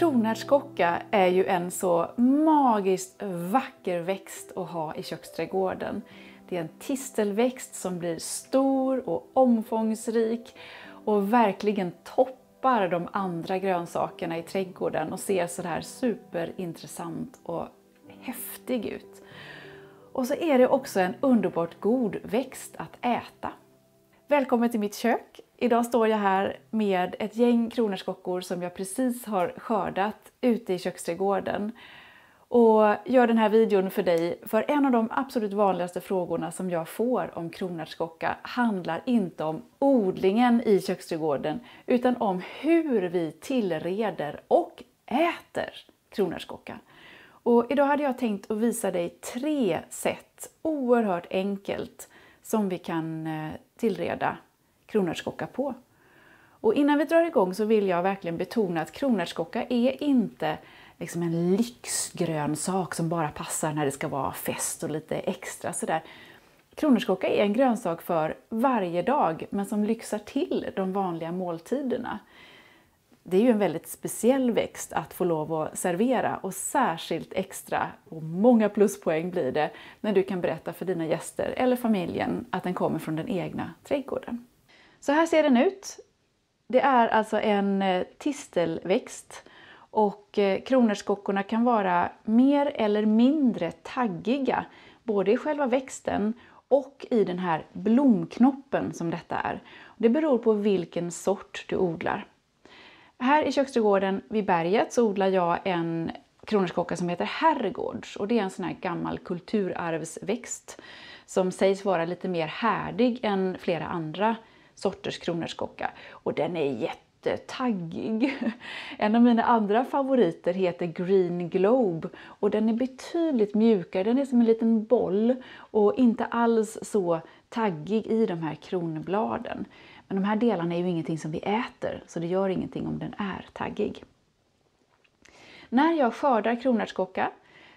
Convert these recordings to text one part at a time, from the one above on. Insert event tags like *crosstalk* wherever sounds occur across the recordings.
Kronärtskocka är ju en så magiskt vacker växt att ha i köksträdgården. Det är en tistelväxt som blir stor och omfångsrik och verkligen toppar de andra grönsakerna i trädgården och ser sådär superintressant och häftig ut. Och så är det också en underbart god växt att äta. Välkommen till mitt kök! Idag står jag här med ett gäng kronärtskockor som jag precis har skördat ute i köksträdgården. Och gör den här videon för dig, för en av de absolut vanligaste frågorna som jag får om kronärtskocka handlar inte om odlingen i köksträdgården, utan om hur vi tillreder och äter kronärtskocka. Och idag hade jag tänkt att visa dig tre sätt, oerhört enkelt, som vi kan eh, tillreda kronärtskocka på. Och innan vi drar igång så vill jag verkligen betona att kronärtskocka är inte liksom en lyxgrönsak som bara passar när det ska vara fest och lite extra sådär. Kronärtskocka är en grönsak för varje dag men som lyxar till de vanliga måltiderna. Det är ju en väldigt speciell växt att få lov att servera och särskilt extra, och många pluspoäng blir det, när du kan berätta för dina gäster eller familjen att den kommer från den egna trädgården. Så här ser den ut. Det är alltså en eh, tistelväxt och eh, kronärtskockorna kan vara mer eller mindre taggiga, både i själva växten och i den här blomknoppen som detta är. Det beror på vilken sort du odlar. Här i köksträdgården vid berget så odlar jag en kronärtskocka som heter Herrgårds och det är en sån här gammal kulturarvsväxt som sägs vara lite mer härdig än flera andra sorters kronärtskocka. Och den är jättetaggig. *laughs* En av mina andra favoriter heter Green Globe och den är betydligt mjukare, den är som en liten boll och inte alls så taggig i de här kronbladen. Men de här delarna är ju ingenting som vi äter, så det gör ingenting om den är taggig. När jag skördar kronärtskocka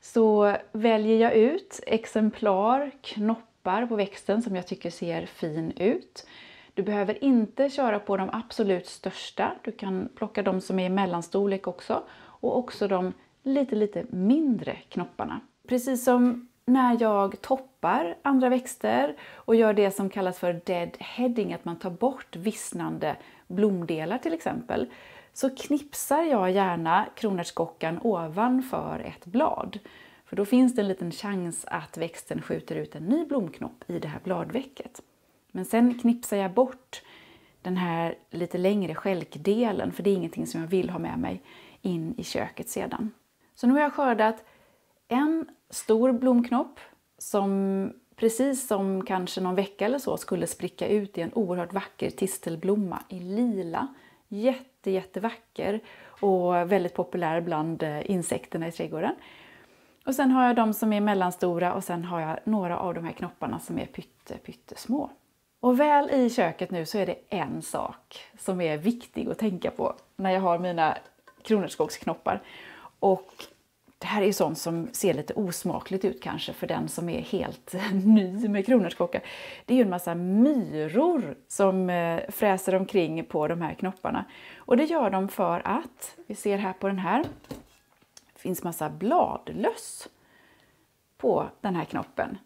så väljer jag ut exemplar, knoppar på växten som jag tycker ser fin ut. Du behöver inte köra på de absolut största. Du kan plocka de som är i mellanstorlek också och också de lite, lite mindre knopparna. Precis som när jag toppar andra växter och gör det som kallas för dead heading, att man tar bort vissnande blomdelar till exempel, så knipsar jag gärna kronärtskockan ovanför ett blad. För då finns det en liten chans att växten skjuter ut en ny blomknopp i det här bladvecket. Men sen knipsar jag bort den här lite längre skälkdelen för det är ingenting som jag vill ha med mig in i köket sedan. Så nu har jag skördat en stor blomknopp som precis som kanske någon vecka eller så skulle spricka ut i en oerhört vacker tistelblomma i lila. Jätte, jättevacker och väldigt populär bland eh, insekterna i trädgården. Och sen har jag de som är mellanstora och sen har jag några av de här knopparna som är pytte, pyttesmå. Och väl i köket nu så är det en sak som är viktig att tänka på när jag har mina kronärtskocksknoppar. Och det här är ju sånt som ser lite osmakligt ut kanske för den som är helt *laughs* ny med kronärtskockar. Det är ju en massa myror som eh, fräser omkring på de här knopparna. Och det gör de för att, vi ser här på den här, det finns massa bladlöss på den här knoppen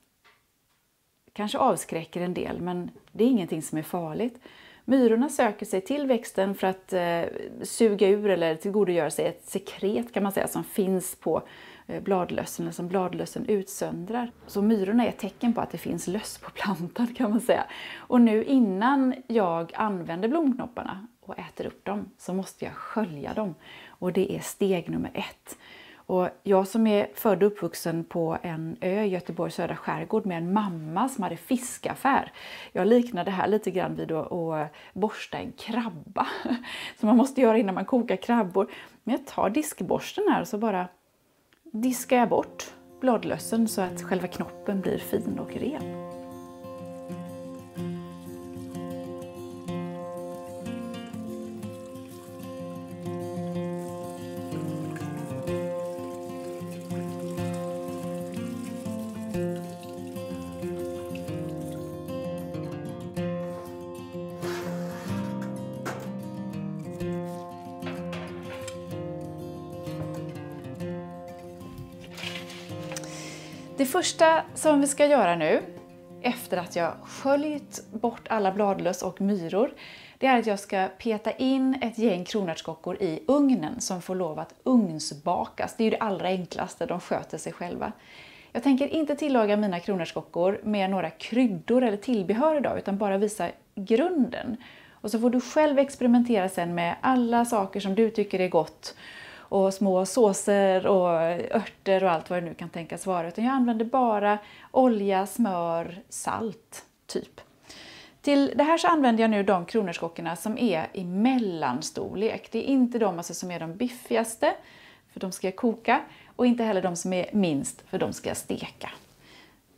kanske avskräcker en del, men det är ingenting som är farligt. Myrorna söker sig till växten för att eh, suga ur eller tillgodogöra sig ett sekret kan man säga som finns på eh, bladlössen, eller som bladlössen utsöndrar. Så myrorna är ett tecken på att det finns löss på plantan kan man säga. Och nu innan jag använder blomknopparna och äter upp dem så måste jag skölja dem. Och det är steg nummer ett. Och jag som är född och uppvuxen på en ö i Göteborgs södra skärgård med en mamma som hade fiskaffär. Jag liknar det här lite grann vid att borsta en krabba. *laughs* Som man måste göra innan man kokar krabbor. Men jag tar diskborsten här och så bara diskar jag bort bladlössen så att själva knoppen blir fin och ren. Det första som vi ska göra nu, efter att jag sköljt bort alla bladlöss och myror, det är att jag ska peta in ett gäng kronärtskockor i ugnen som får lov att ugnsbakas. Det är ju det allra enklaste, de sköter sig själva. Jag tänker inte tillaga mina kronärtskockor med några kryddor eller tillbehör idag, utan bara visa grunden. Och så får du själv experimentera sen med alla saker som du tycker är gott och små såser och örter och allt vad det nu kan tänkas vara. Utan jag använder bara olja, smör, salt, typ. Till det här så använder jag nu de kronärtskockorna som är i mellanstorlek. Det är inte de alltså som är de biffigaste, för de ska jag koka, och inte heller de som är minst, för de ska jag steka.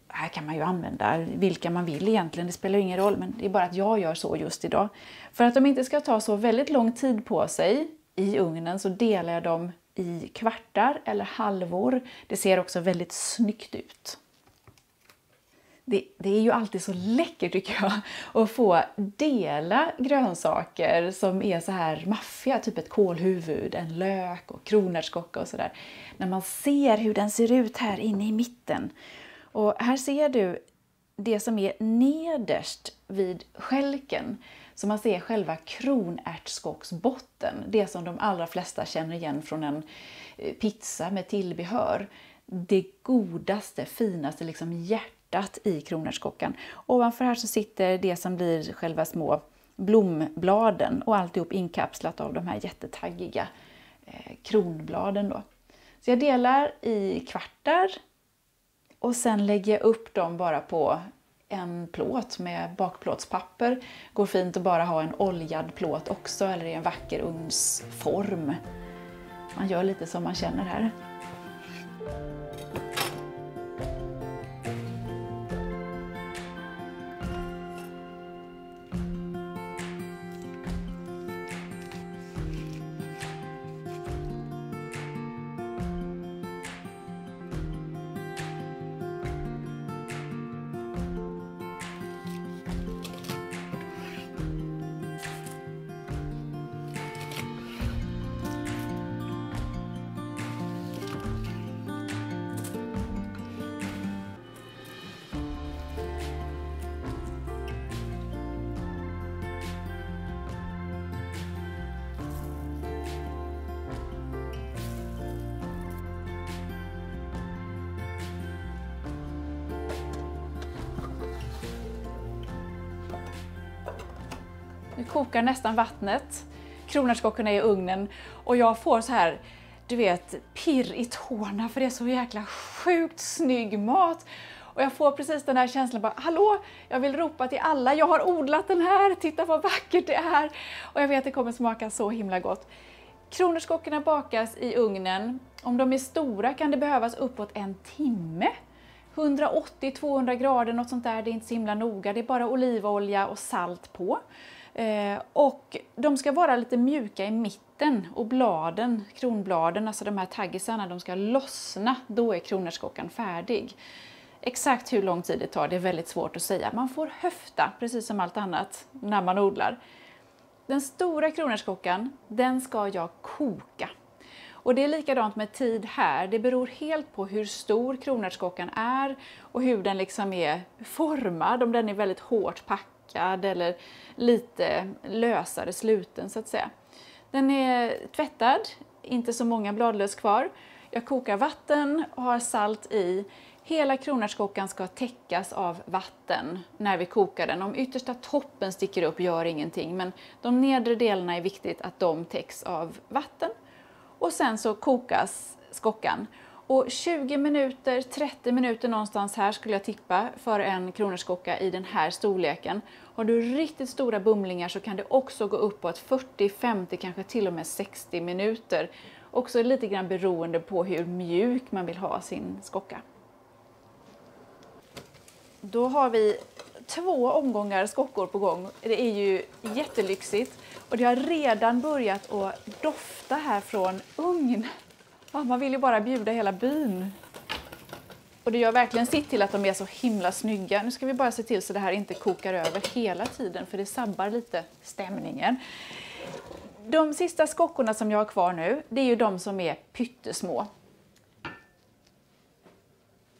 Här kan man ju använda vilka man vill egentligen, det spelar ingen roll, men det är bara att jag gör så just idag. För att de inte ska ta så väldigt lång tid på sig i ugnen så delar jag dem i kvartar eller halvor. Det ser också väldigt snyggt ut. Det, det, är ju alltid så läckert tycker jag att få dela grönsaker som är så här maffiga, typ ett kålhuvud, en lök och kronärtskocka och sådär. När man ser hur den ser ut här inne i mitten. Och här ser du det som är nederst vid skälken. Så man ser själva kronärtskocksbotten, det som de allra flesta känner igen från en eh, pizza med tillbehör. Det godaste, finaste liksom hjärtat i kronärtskockan. Ovanför här så sitter det som blir själva små blombladen och alltihop inkapslat av de här jättetaggiga eh, kronbladen. Då. Så jag delar i kvartar och sen lägger jag upp dem bara på en plåt med bakplåtspapper. Går fint att bara ha en oljad plåt också eller i en vacker ugnsform. Man gör lite som man känner här. Kokar nästan vattnet. Kronärtskockorna är i ugnen och jag får så här, du vet, pirr i tårna för det är så jäkla sjukt snygg mat. Och jag får precis den här känslan bara, hallå, jag vill ropa till alla, jag har odlat den här, titta vad vackert det är! Och jag vet att det kommer smaka så himla gott. Kronärtskockorna bakas i ugnen. Om de är stora kan det behövas uppåt en timme. 180-200 grader, något sånt där, det är inte så himla noga. Det är bara olivolja och salt på. Eh, och de ska vara lite mjuka i mitten och bladen, kronbladen, alltså de här taggisarna, de ska lossna. Då är kronärtskockan färdig. Exakt hur lång tid det tar, det är väldigt svårt att säga. Man får höfta, precis som allt annat, när man odlar. Den stora kronärtskockan, den ska jag koka. Och det är likadant med tid här. Det beror helt på hur stor kronärtskockan är och hur den liksom är formad, om den är väldigt hårt packad packad eller lite lösare sluten så att säga. Den är tvättad, inte så många bladlöss kvar. Jag kokar vatten och har salt i. Hela kronärtskockan ska täckas av vatten när vi kokar den. Om yttersta toppen sticker upp gör ingenting, men de nedre delarna är viktigt att de täcks av vatten. Och sen så kokas skockan. Och 20 minuter, 30 minuter någonstans här skulle jag tippa för en kronärtskocka i den här storleken. Har du riktigt stora bumlingar så kan det också gå uppåt 40, 50, kanske till och med 60 minuter. Också lite grann beroende på hur mjuk man vill ha sin skocka. Då har vi två omgångar skockor på gång. Det är ju jättelyxigt och det har redan börjat att dofta här från Oh, man vill ju bara bjuda hela byn och det gör verkligen sitt till att de är så himla snygga. Nu ska vi bara se till så det här inte kokar över hela tiden för det sabbar lite stämningen. De sista skockorna som jag har kvar nu, det är ju de som är pyttesmå.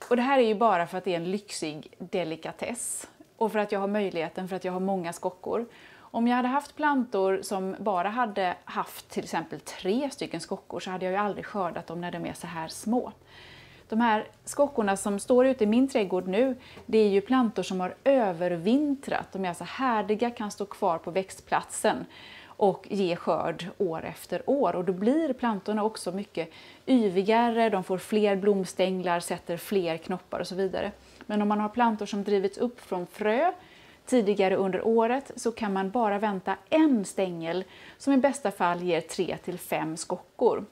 Och det här är ju bara för att det är en lyxig delikatess och för att jag har möjligheten, för att jag har många skockor. Om jag hade haft plantor som bara hade haft till exempel tre stycken skockor så hade jag ju aldrig skördat dem när de är så här små. De här skockorna som står ute i min trädgård nu, det är ju plantor som har övervintrat. De är alltså härdiga, kan stå kvar på växtplatsen och ge skörd år efter år. Och då blir plantorna också mycket yvigare, de får fler blomstänglar, sätter fler knoppar och så vidare. Men om man har plantor som drivits upp från frö tidigare under året så kan man bara vänta en stängel som i bästa fall ger 3 till 5 skockor.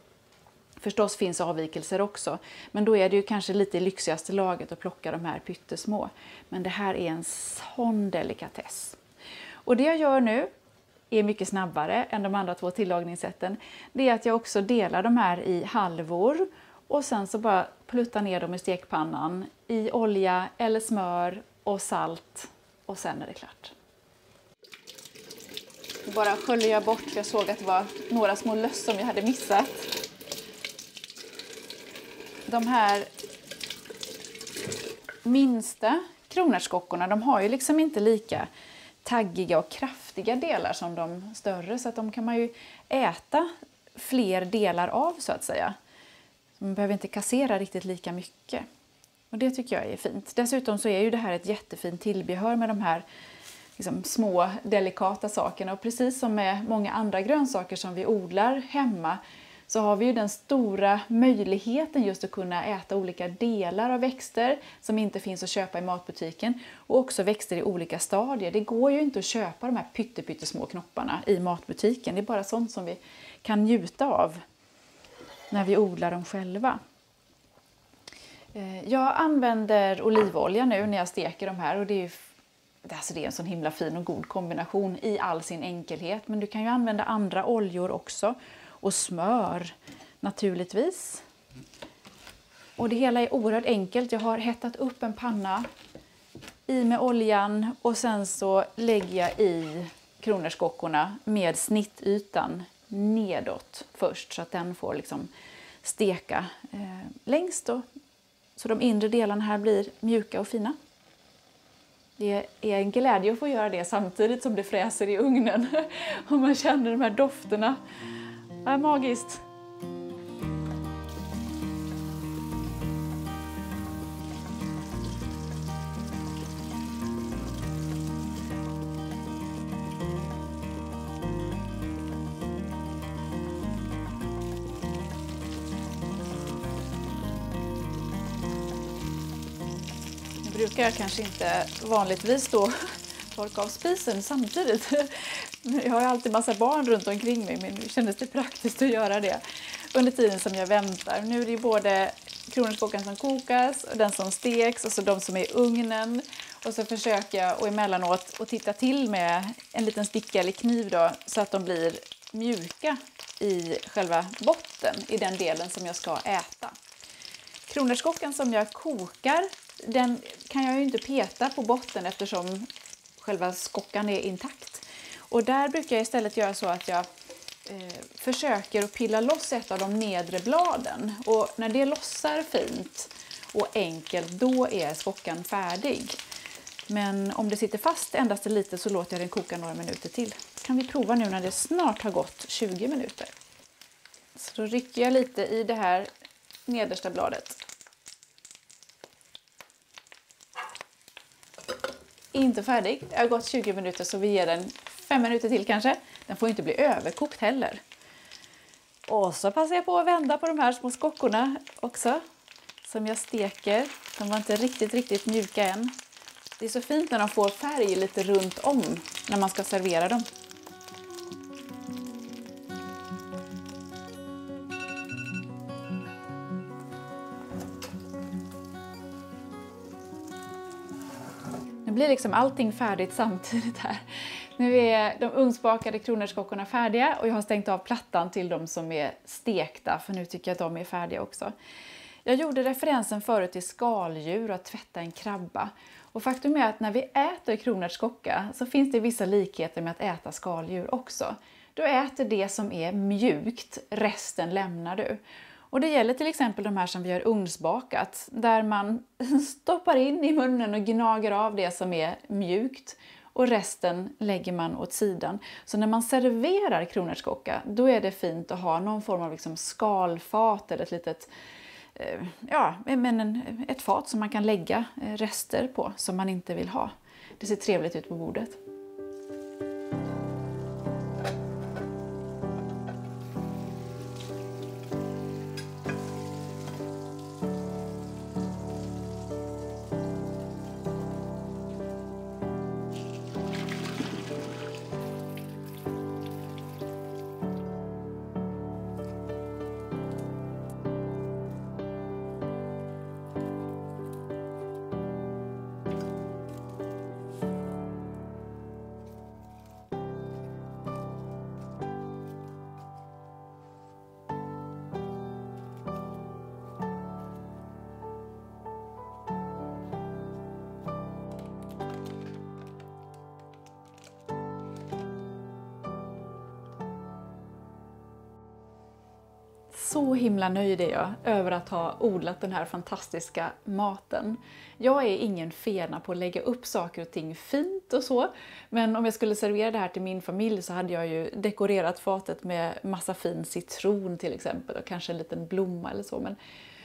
Förstås finns avvikelser också, men då är det ju kanske lite i lyxigaste laget att plocka de här pyttesmå. Men det här är en sån delikatess. Och det jag gör nu är mycket snabbare än de andra två tillagningssätten. Det är att jag också delar de här i halvor och sen så bara pluttar ner dem i stekpannan i olja eller smör och salt och sen är det klart. Bara sköljer jag bort, för jag såg att det var några små löss som jag hade missat. De här minsta kronärtskockorna, de har ju liksom inte lika taggiga och kraftiga delar som de större så att de kan man ju äta fler delar av så att säga. Man behöver inte kassera riktigt lika mycket. Och det tycker jag är fint. Dessutom så är ju det här ett jättefint tillbehör med de här liksom, små delikata sakerna. Och precis som med många andra grönsaker som vi odlar hemma så har vi ju den stora möjligheten just att kunna äta olika delar av växter som inte finns att köpa i matbutiken och också växter i olika stadier. Det går ju inte att köpa de här pyttesmå knopparna i matbutiken. Det är bara sånt som vi kan njuta av när vi odlar dem själva. Eh, jag använder olivolja nu när jag steker de här och det är, alltså det är en sån himla fin och god kombination i all sin enkelhet. Men du kan ju använda andra oljor också och smör naturligtvis. Och det hela är oerhört enkelt. Jag har hettat upp en panna, i med oljan och sen så lägger jag i kronärtskockorna med snittytan nedåt först så att den får liksom steka eh, längst och så de inre delarna här blir mjuka och fina. Det är en glädje att få göra det samtidigt som det fräser i ugnen *laughs* och man känner de här dofterna. Det är magiskt. Brukar jag kanske inte vanligtvis då *laughs* torka av spisen samtidigt. *laughs* Jag har alltid massa barn runt omkring mig men nu kändes det praktiskt att göra det under tiden som jag väntar. Nu är det både kronärtskockan som kokas och den som steks och så de som är i ugnen. Och så försöker jag och emellanåt att titta till med en liten sticka eller kniv då, så att de blir mjuka i själva botten, i den delen som jag ska äta. Kronärtskockan som jag kokar den kan jag ju inte peta på botten eftersom själva skockan är intakt. Och där brukar jag istället göra så att jag eh, försöker att pilla loss ett av de nedre bladen. Och när det lossar fint och enkelt, då är skockan färdig. Men om det sitter fast endast lite så låter jag den koka några minuter till. kan vi prova nu när det snart har gått 20 minuter. Så då rycker jag lite i det här nedersta bladet inte färdig. Det har gått 20 minuter så vi ger den 5 minuter till kanske. Den får inte bli överkokt heller. Och så passar jag på att vända på de här små skockorna också. Som jag steker. De var inte riktigt, riktigt mjuka än. Det är så fint när de får färg lite runt om när man ska servera dem. Blir liksom allting färdigt samtidigt här. Nu är de ugnsbakade kronärtskockorna färdiga och jag har stängt av plattan till de som är stekta för nu tycker jag att de är färdiga också. Jag gjorde referensen förut till skaldjur och att tvätta en krabba. Och faktum är att när vi äter kronärtskocka så finns det vissa likheter med att äta skaldjur också. Du äter det som är mjukt, resten lämnar du. Och det gäller till exempel de här som vi har ugnsbakat, där man *laughs* stoppar in i munnen och gnager av det som är mjukt och resten lägger man åt sidan. Så när man serverar kronärtskocka, då är det fint att ha någon form av liksom skalfat eller ett litet eh, ja, men en, ett fat som man kan lägga eh, rester på som man inte vill ha. Det ser trevligt ut på bordet. Så himla nöjd är jag över att ha odlat den här fantastiska maten. Jag är ingen fena på att lägga upp saker och ting fint och så, men om jag skulle servera det här till min familj så hade jag ju dekorerat fatet med massa fin citron till exempel och kanske en liten blomma eller så. Men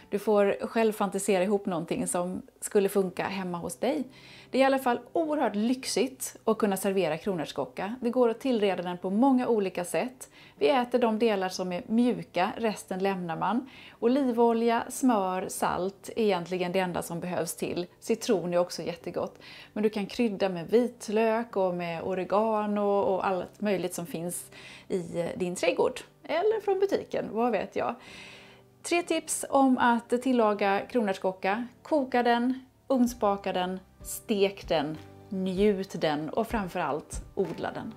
du får själv fantisera ihop någonting som skulle funka hemma hos dig. Det är i alla fall oerhört lyxigt att kunna servera kronärtskocka. Det går att tillreda den på många olika sätt. Vi äter de delar som är mjuka, resten lämnar man. Olivolja, smör, salt är egentligen det enda som behövs till. Citron är också jättegott. Men du kan krydda med vitlök och med oregano och allt möjligt som finns i eh, din trädgård. Eller från butiken, vad vet jag. Tre tips om att tillaga kronärtskocka. Koka den, ugnsbaka den, stek den, njut den och framförallt odla den.